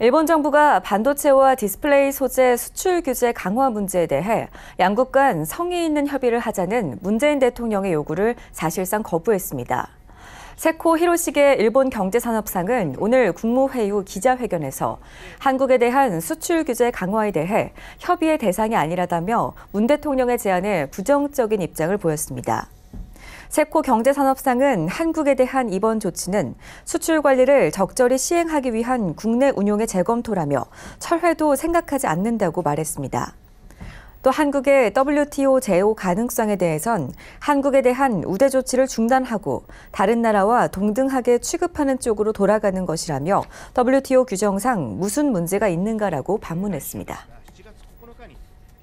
일본 정부가 반도체와 디스플레이 소재 수출 규제 강화 문제에 대해 양국 간 성의 있는 협의를 하자는 문재인 대통령의 요구를 사실상 거부했습니다. 세코 히로시게 일본 경제산업상은 오늘 국무회의 후 기자회견에서 한국에 대한 수출 규제 강화에 대해 협의의 대상이 아니라다며 문 대통령의 제안에 부정적인 입장을 보였습니다. 세코 경제산업상은 한국에 대한 이번 조치는 수출 관리를 적절히 시행하기 위한 국내 운용의 재검토라며 철회도 생각하지 않는다고 말했습니다. 또 한국의 WTO 제호 가능성에 대해선 한국에 대한 우대 조치를 중단하고 다른 나라와 동등하게 취급하는 쪽으로 돌아가는 것이라며 WTO 규정상 무슨 문제가 있는가라고 반문했습니다.